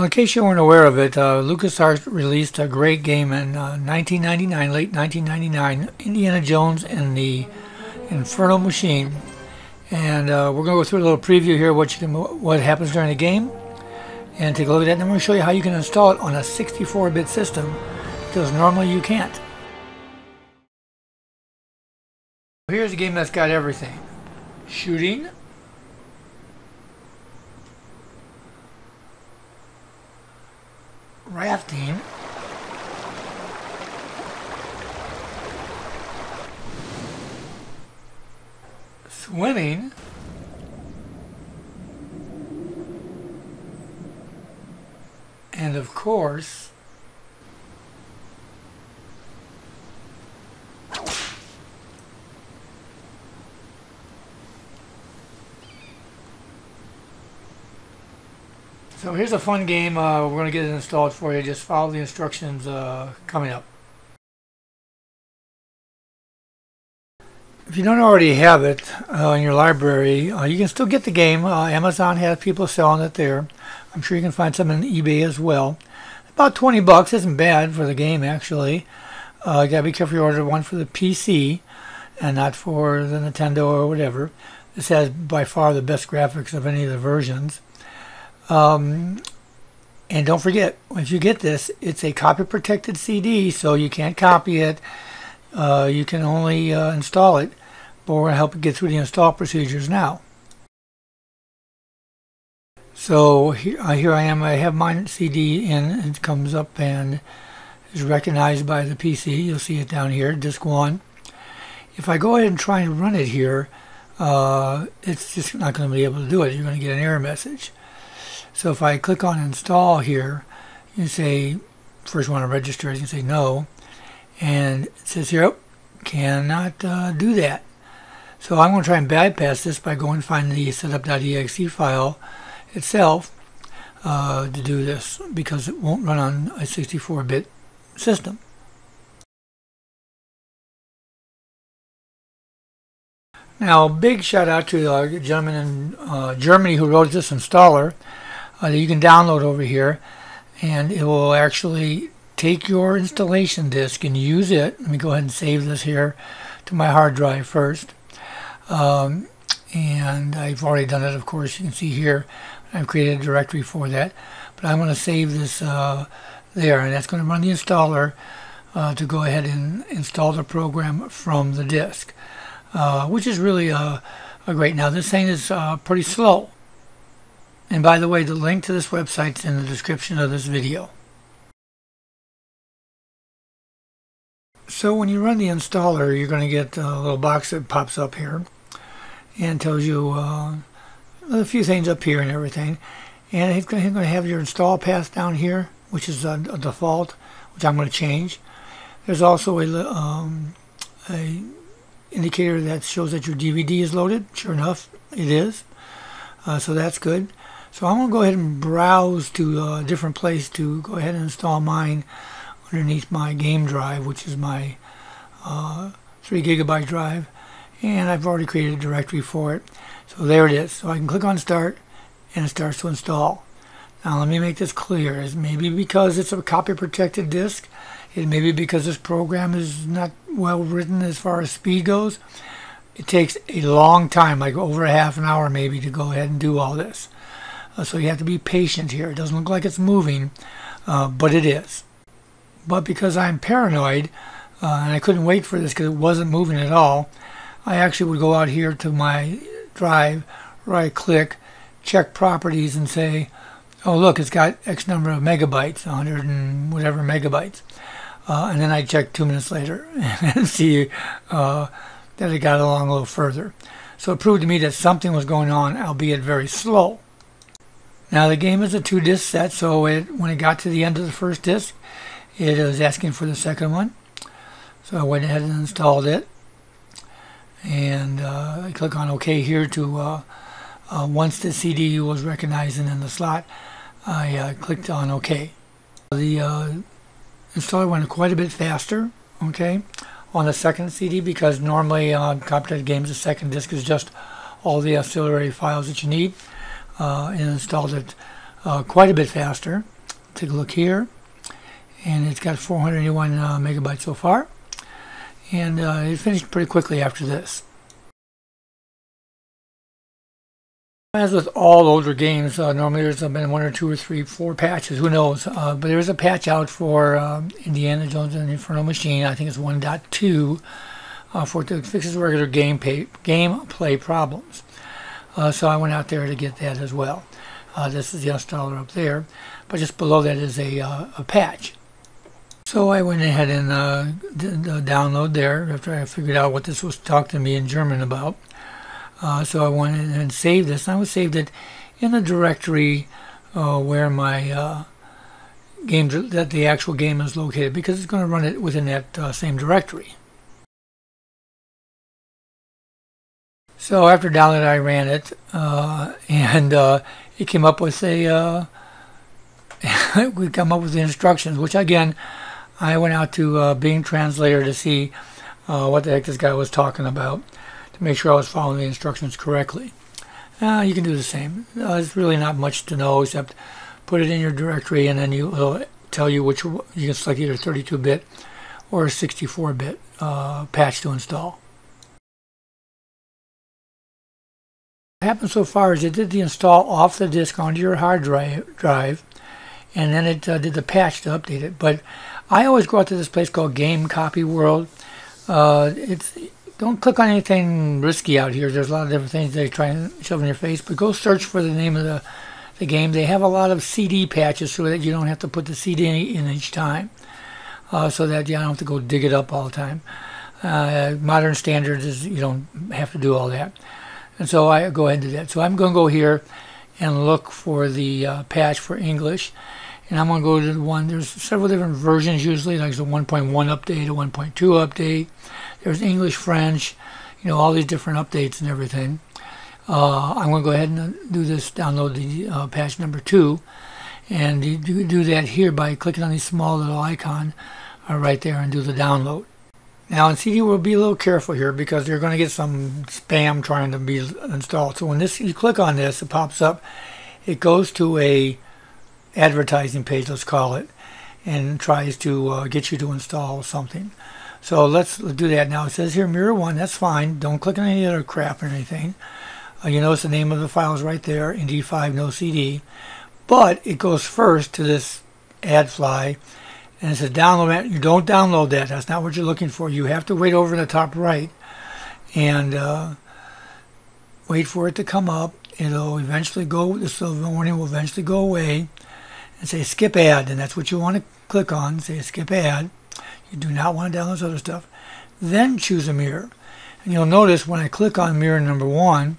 Well, in case you weren't aware of it, uh, LucasArts released a great game in uh, 1999, late 1999, Indiana Jones and the Infernal Machine. And uh, we're going to go through a little preview here, what you can, what happens during the game, and take a look at that. And we're going to show you how you can install it on a 64-bit system, because normally you can't. Here's a game that's got everything. Shooting, rafting, swimming, and of course, So here's a fun game. Uh, we're going to get it installed for you. Just follow the instructions uh, coming up. If you don't already have it uh, in your library, uh, you can still get the game. Uh, Amazon has people selling it there. I'm sure you can find some on eBay as well. About 20 bucks isn't bad for the game actually. Uh, you gotta be careful you order one for the PC and not for the Nintendo or whatever. This has by far the best graphics of any of the versions. Um, and don't forget, if you get this, it's a copy protected CD, so you can't copy it. Uh, you can only uh, install it, but we're going to help you get through the install procedures now. So here, uh, here I am, I have my CD in, it comes up and is recognized by the PC. You'll see it down here, disk 1. If I go ahead and try and run it here, uh, it's just not going to be able to do it. You're going to get an error message. So if I click on install here, you say, first want to register, you say no. And it says here, oh, cannot uh, do that. So I'm going to try and bypass this by going find the setup.exe file itself uh, to do this because it won't run on a 64-bit system. Now, big shout out to the gentleman in uh, Germany who wrote this installer uh, that you can download over here and it will actually take your installation disk and use it. Let me go ahead and save this here to my hard drive first. Um, and I've already done it of course you can see here I've created a directory for that but I'm going to save this uh, there and that's going to run the installer uh, to go ahead and install the program from the disk uh, which is really a, a, great now this thing is uh, pretty slow and by the way, the link to this website is in the description of this video. So when you run the installer, you're going to get a little box that pops up here and tells you uh, a few things up here and everything. And it's going to have your install path down here, which is a, default, which I'm going to change. There's also a, um, a indicator that shows that your DVD is loaded. Sure enough, it is. Uh, so that's good. So I'm going to go ahead and browse to a different place to go ahead and install mine underneath my game drive, which is my uh, 3 gigabyte drive. And I've already created a directory for it. So there it is. So I can click on start and it starts to install. Now let me make this clear. It's maybe because it's a copy protected disk. It may be because this program is not well written as far as speed goes. It takes a long time, like over a half an hour maybe, to go ahead and do all this. Uh, so you have to be patient here. It doesn't look like it's moving, uh, but it is. But because I'm paranoid, uh, and I couldn't wait for this because it wasn't moving at all, I actually would go out here to my drive, right click, check properties and say, oh look, it's got X number of megabytes, 100 and whatever megabytes. Uh, and then I check two minutes later and see uh, that it got along a little further. So it proved to me that something was going on, albeit very slow. Now the game is a two disc set, so it, when it got to the end of the first disc, it was asking for the second one. So I went ahead and installed it. And uh, I click on OK here to, uh, uh, once the CD was recognized in the slot, I uh, clicked on OK. The uh, installer went quite a bit faster, okay, on the second CD because normally on complicated games the second disc is just all the auxiliary files that you need uh, and installed it uh, quite a bit faster. Take a look here, and it's got 481 uh, megabytes so far, and uh, it finished pretty quickly after this. As with all older games, uh, normally there's been one or two or three, four patches, who knows. Uh, but there's a patch out for um, Indiana Jones and the Infernal Machine, I think it's 1.2, uh, for it fixes regular game pay, gameplay problems. Uh, so I went out there to get that as well. Uh, this is the installer up there, but just below that is a, uh, a patch. So I went ahead and did the download there after I figured out what this was talking to me in German about. Uh, so I went and saved this. I was saved it in the directory uh, where my uh, game that the actual game is located because it's going to run it within that uh, same directory. So after download, I ran it, uh, and uh, it came up with a. we come up with the instructions, which again, I went out to Bing Translator to see what the heck this guy was talking about to make sure I was following the instructions correctly. Uh, you can do the same. Uh, there's really not much to know except put it in your directory and then you, it'll tell you which you can select either 32-bit or 64-bit uh, patch to install. Happened so far is it did the install off the disk onto your hard drive, and then it uh, did the patch to update it. But I always go out to this place called Game Copy World. Uh, it's don't click on anything risky out here. There's a lot of different things they try and shove in your face, but go search for the name of the, the game. They have a lot of CD patches so that you don't have to put the CD in each time, uh, so that you don't have to go dig it up all the time. Uh, modern standards is you don't have to do all that. And so I go ahead and do that. So I'm going to go here and look for the uh, patch for English. And I'm going to go to the one, there's several different versions usually, like the 1.1 update, a 1.2 update. There's English, French, you know, all these different updates and everything. Uh, I'm going to go ahead and do this, download the uh, patch number two. And you do, do that here by clicking on the small little icon uh, right there and do the download. Now in CD we'll be a little careful here because you're going to get some spam trying to be installed. So when this you click on this, it pops up. It goes to a advertising page, let's call it, and tries to uh, get you to install something. So let's do that now. It says here mirror one, that's fine. Don't click on any other crap or anything. Uh, you notice the name of the file is right there, ND5 no CD. But it goes first to this AdFly and it says download it. You don't download that. That's not what you're looking for. You have to wait over in the top right and uh, wait for it to come up. It'll eventually go, the silver warning will eventually go away and say skip ad, and that's what you want to click on, say skip ad. You do not want to download this other stuff. Then choose a mirror. And you'll notice when I click on mirror number one,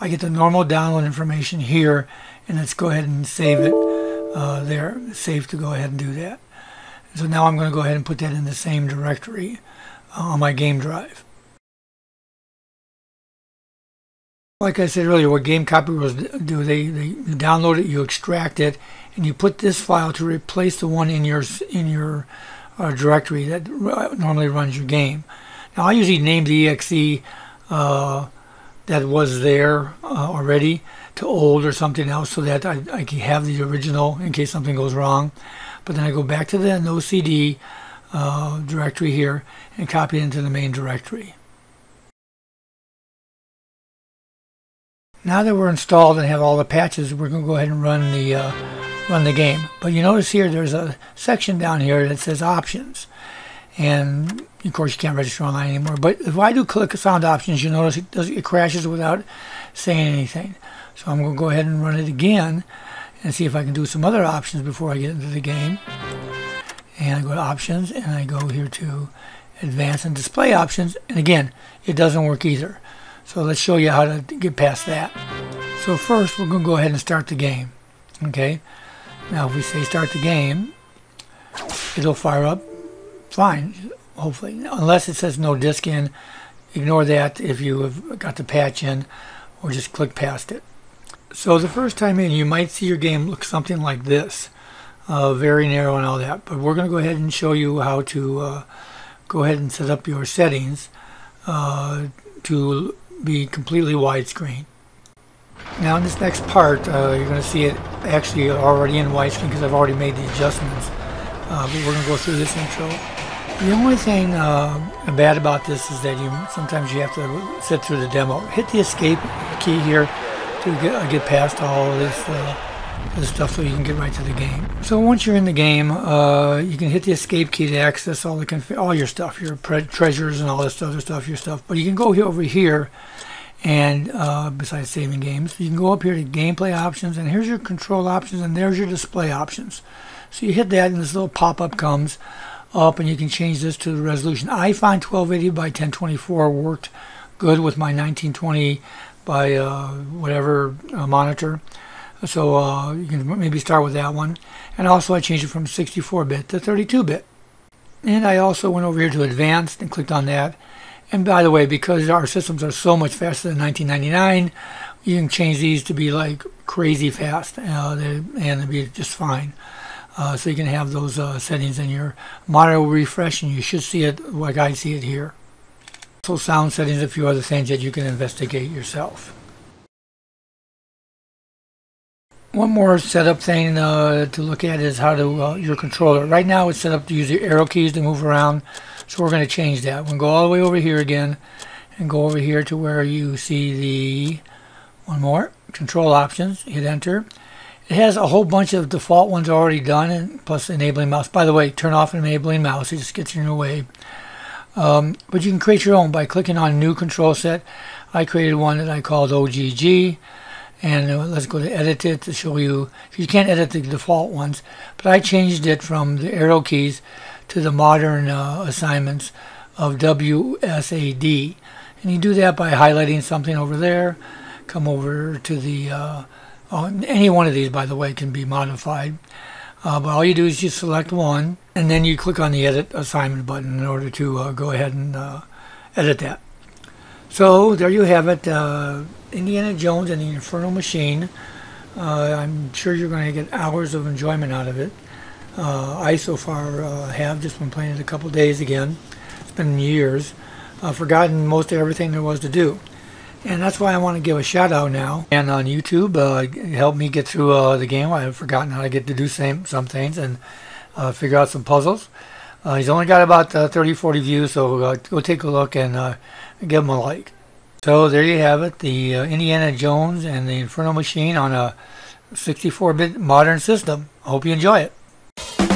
I get the normal download information here, and let's go ahead and save it uh, there. It's safe to go ahead and do that. So now I'm going to go ahead and put that in the same directory uh, on my game drive. Like I said earlier, what game copy was do, they, they you download it, you extract it, and you put this file to replace the one in your in your uh, directory that normally runs your game. Now I usually name the exe uh, that was there uh, already to old or something else so that I, I can have the original in case something goes wrong. But then I go back to the no CD uh, directory here and copy it into the main directory. Now that we're installed and have all the patches, we're going to go ahead and run the uh, run the game. But you notice here there's a section down here that says options. And of course you can't register online anymore. But if I do click sound options, you notice it, does, it crashes without saying anything. So I'm going to go ahead and run it again and see if I can do some other options before I get into the game. And I go to options and I go here to advanced and display options. And again, it doesn't work either. So let's show you how to get past that. So first we're going to go ahead and start the game. Okay. Now if we say start the game, it'll fire up fine, hopefully. Unless it says no disk in, ignore that if you have got the patch in or just click past it. So the first time in, you might see your game look something like this. Uh, very narrow and all that. But we're going to go ahead and show you how to uh, go ahead and set up your settings uh, to be completely widescreen. Now in this next part, uh, you're going to see it actually already in widescreen because I've already made the adjustments. Uh, but we're going to go through this intro. The only thing uh, bad about this is that you sometimes you have to sit through the demo. Hit the escape key here to get, get past all of this, uh, this stuff so you can get right to the game. So once you're in the game, uh, you can hit the escape key to access all the all your stuff, your treasures and all this other stuff, your stuff. But you can go here, over here and uh, besides saving games, you can go up here to gameplay options and here's your control options and there's your display options. So you hit that and this little pop-up comes up and you can change this to the resolution. I find 1280 by 1024 worked good with my 1920 by uh, whatever uh, monitor. So uh, you can maybe start with that one. And also I changed it from 64-bit to 32-bit. And I also went over here to advanced and clicked on that. And by the way, because our systems are so much faster than 1999, you can change these to be like crazy fast uh, and they'll be just fine. Uh, so you can have those uh, settings in your monitor refresh and you should see it like I see it here. Also sound settings, a few other things that you can investigate yourself. One more setup thing uh, to look at is how to uh, your controller. Right now it's set up to use the arrow keys to move around, so we're going to change that. We'll go all the way over here again and go over here to where you see the one more control options. Hit enter it has a whole bunch of default ones already done, and plus enabling mouse. By the way, turn off enabling mouse. It just gets in your way. Um, but you can create your own by clicking on New Control Set. I created one that I called OGG. And uh, let's go to Edit It to show you. You can't edit the default ones, but I changed it from the arrow keys to the modern uh, assignments of WSAD. And you do that by highlighting something over there. Come over to the uh, uh, any one of these, by the way, can be modified. Uh, but all you do is you select one, and then you click on the Edit Assignment button in order to uh, go ahead and uh, edit that. So there you have it, uh, Indiana Jones and the Infernal Machine. Uh, I'm sure you're going to get hours of enjoyment out of it. I so far have just been playing it a couple days again. It's been years. I've forgotten most of everything there was to do. And that's why I want to give a shout out now. And on YouTube, uh, helped me get through uh, the game. I've forgotten how to get to do same, some things and uh, figure out some puzzles. Uh, he's only got about uh, 30, 40 views, so uh, go take a look and give him a like. So there you have it, the Indiana Jones and the Infernal Machine on a 64-bit modern system. Hope you enjoy it.